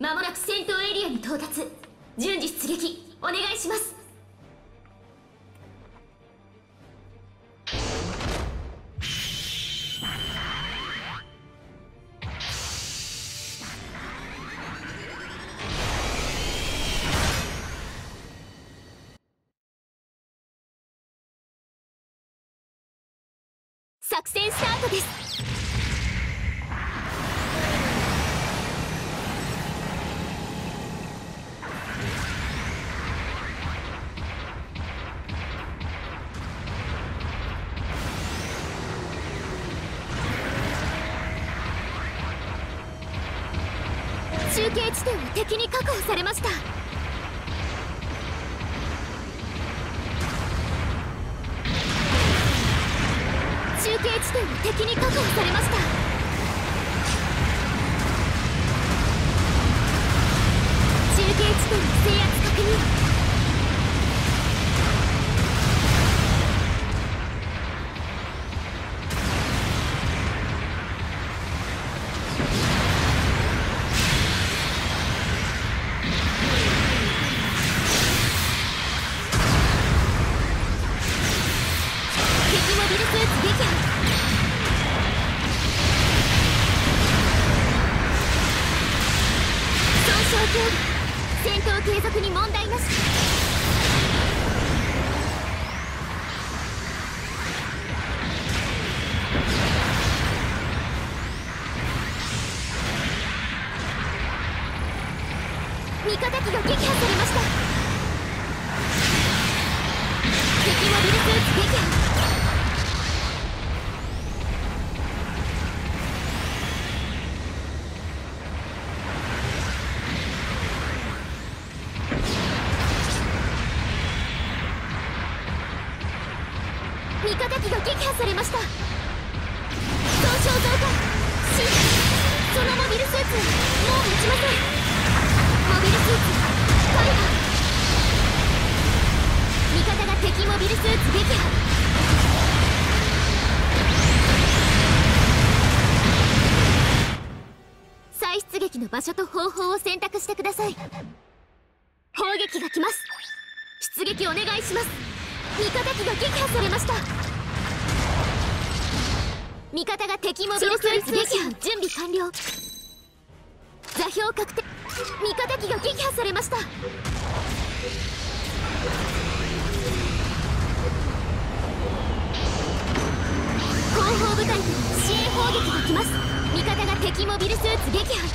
まもなく戦闘エリアに到達。順次出撃。お願いします。作戦スタートです。中継地点を敵に確保されました。中継地点を敵に確保されました。中継地点の制圧確認。に問題なし。味方機が撃破されました。機が撃破されました。損傷増加。しそのモビルスーツもう持ちません。モビルスーツファイア味方が敵モビルスーツ撃破。再出撃の場所と方法を選択してください。砲撃が来ます。出撃お願いします。味方機が撃破されました。味方が敵モビルスーツ撃破準備完了。座標確定。味方機が撃破されました。後方部隊から支援砲撃が来ます。味方が敵モビルスーツ撃破。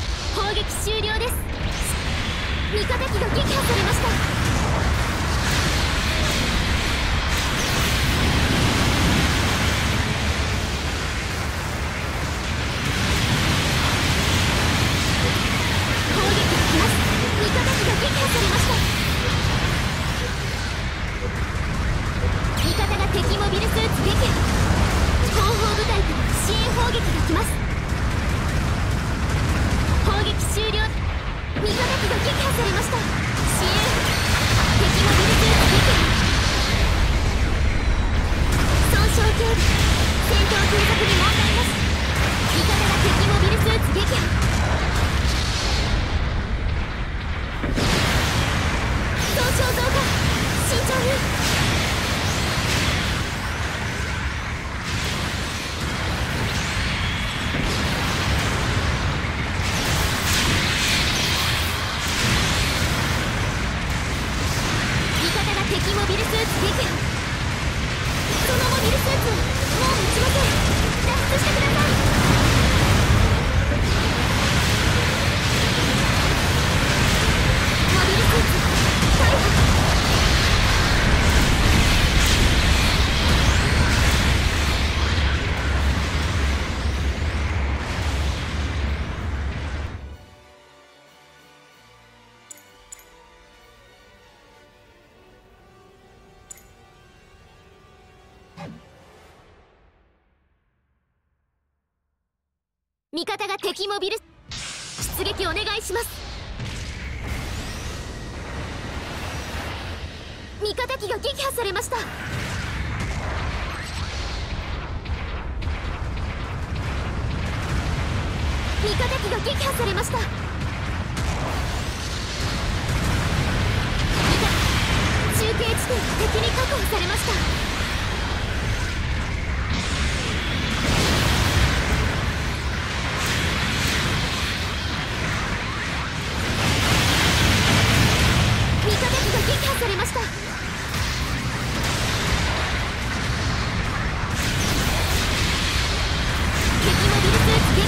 砲撃終了です。味方機が撃破されました。攻撃が来ます。攻撃終了。味方機が撃破されました。味方が敵モビル出撃お願いします。味方機が撃破されました。味方機が撃破されました。中継地点敵に確保されました。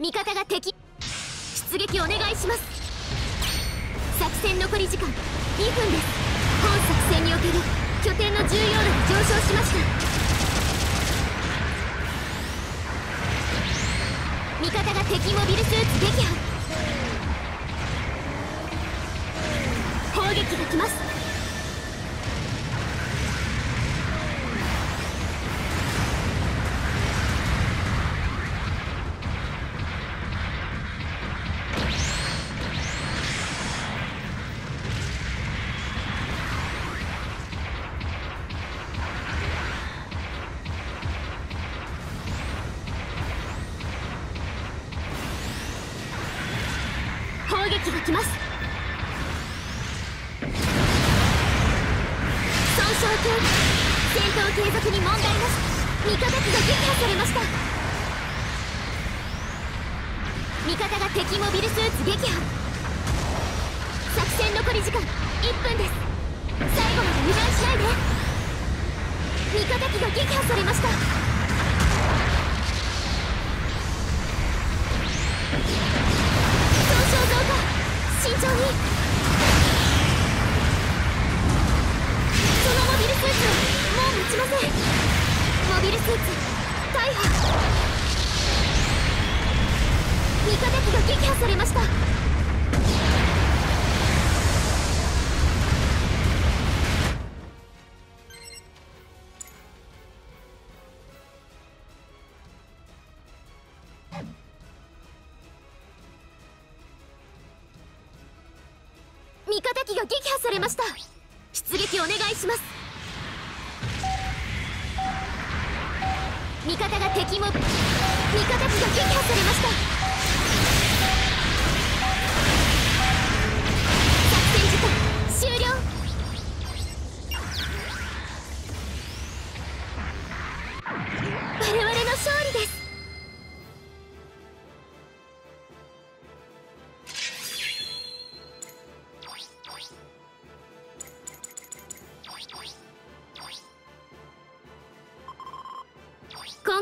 味方が敵。出撃お願いします。戦残り時間。2分です。本作戦における拠点の重要度が上昇しました。味方が敵モビルスーツ撃破。砲撃が来ます。撃が来ます。損傷系戦闘継続に問題なし。味方機が撃破されました。味方が敵モビルスーツ撃破。作戦残り時間1分です。最後まで油断しないで。味方機が撃破されました。機が撃破されました。出撃お願いします。味方が敵も味方機が撃破されました。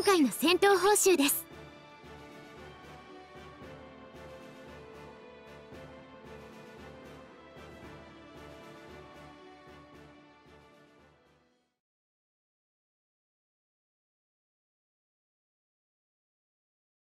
回の戦闘報酬です。